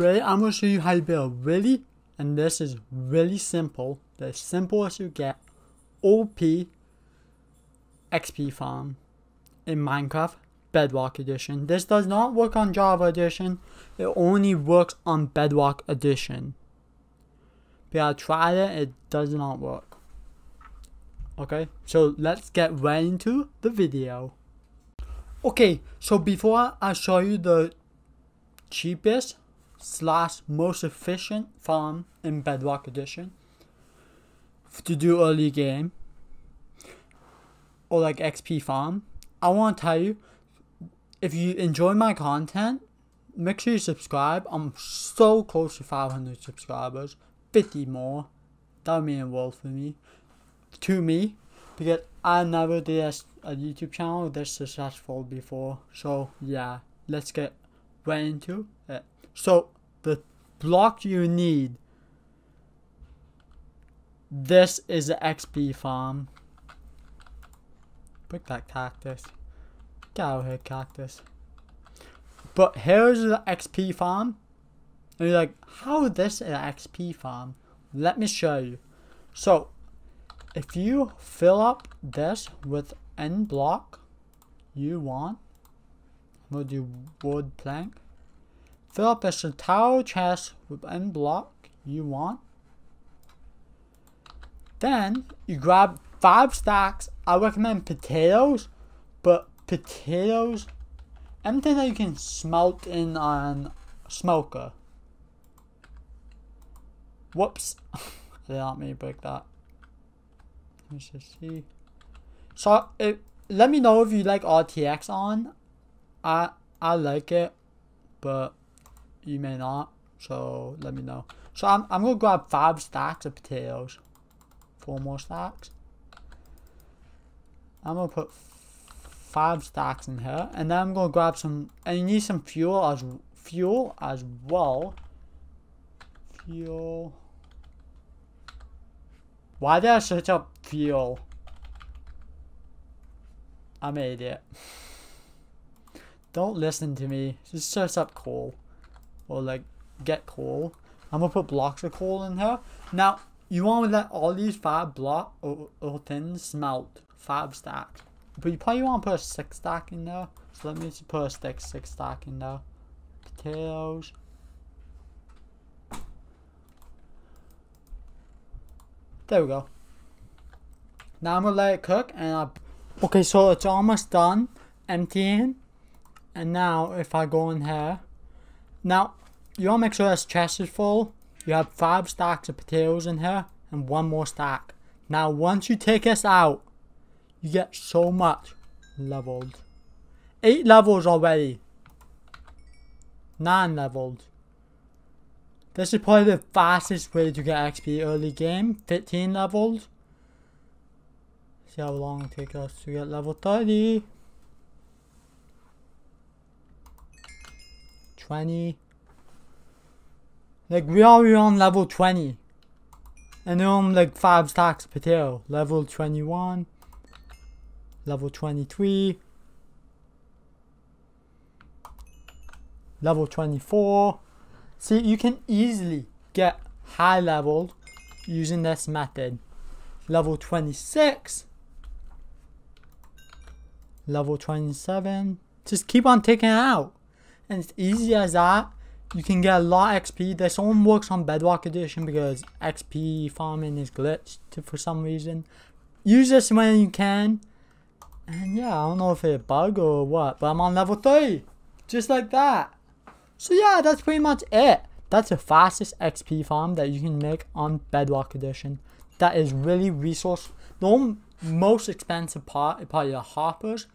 Today I'm going to show you how to build really, and this is really simple, the simplest you get, OP XP farm in Minecraft Bedrock Edition. This does not work on Java Edition, it only works on Bedrock Edition. But I tried it, it does not work. Okay, so let's get right into the video. Okay, so before I show you the cheapest slash most efficient farm in Bedrock Edition to do early game or like XP farm, I want to tell you if you enjoy my content, make sure you subscribe. I'm so close to 500 subscribers, 50 more. That would mean a world for me, to me, because I never did a, a YouTube channel this successful before. So yeah, let's get right into it. So the block you need. This is the XP farm. Pick that cactus. Get out here, cactus. But here's the XP farm. And you're like, how is this an XP farm? Let me show you. So, if you fill up this with N block you want, I'm gonna do wood plank. Fill up this entire chest with any block you want. Then you grab five stacks. I recommend potatoes, but potatoes, anything that you can smelt in on smoker. Whoops. Not mean to break that. Let me just see. So, it, let me know if you like RTX on. I I like it, but you may not. So, let me know. So, I'm, I'm going to grab five stacks of potatoes. Four more stacks. I'm going to put five stacks in here. And then I'm going to grab some... And you need some fuel as fuel as well. Fuel... Why did I search up fuel? I'm an idiot. Don't listen to me. Just search up coal. Or like, get coal. I'm gonna put blocks of coal in here. Now, you want to let all these five block or, or things smelt. Five stacks. But you probably want to put a six stack in there. So let me just put a six, six stack in there. Potatoes. There we go. Now I'm gonna let it cook and I Okay, so it's almost done emptying. And now if I go in here. Now you wanna make sure this chest is full. You have five stacks of potatoes in here and one more stack. Now once you take this out, you get so much leveled. Eight levels already. Nine leveled. This is probably the fastest way to get XP early game. 15 levels. See how long it takes us to get level 30. 20. Like we are on level 20. And then I'm like 5 stacks potato. Level 21. Level 23. Level 24. See, you can easily get high leveled using this method. Level 26. Level 27. Just keep on taking it out. And it's easy as that. You can get a lot of XP. This only works on Bedrock Edition because XP farming is glitched for some reason. Use this when you can. And yeah, I don't know if it's a bug or what, but I'm on level 3. Just like that. So yeah, that's pretty much it. That's the fastest XP farm that you can make on Bedrock Edition. That is really resource. The most expensive part is probably the hoppers.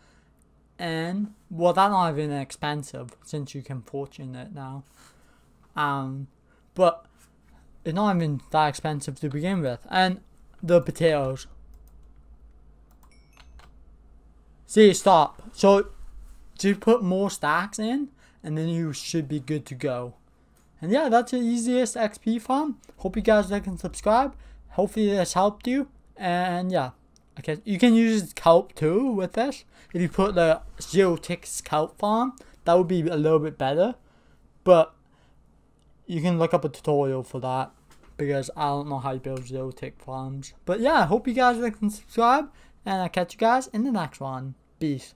And, well, that's not even expensive since you can fortune it now. Um, but it's not even that expensive to begin with. And the potatoes. See, stop. So, to put more stacks in, and then you should be good to go. And yeah, that's the easiest XP farm. Hope you guys like and subscribe. Hopefully this helped you. And yeah, okay, you can use kelp too with this. If you put the ticks kelp farm, that would be a little bit better. But you can look up a tutorial for that because I don't know how to build tick farms. But yeah, I hope you guys like and subscribe, and I'll catch you guys in the next one. Peace.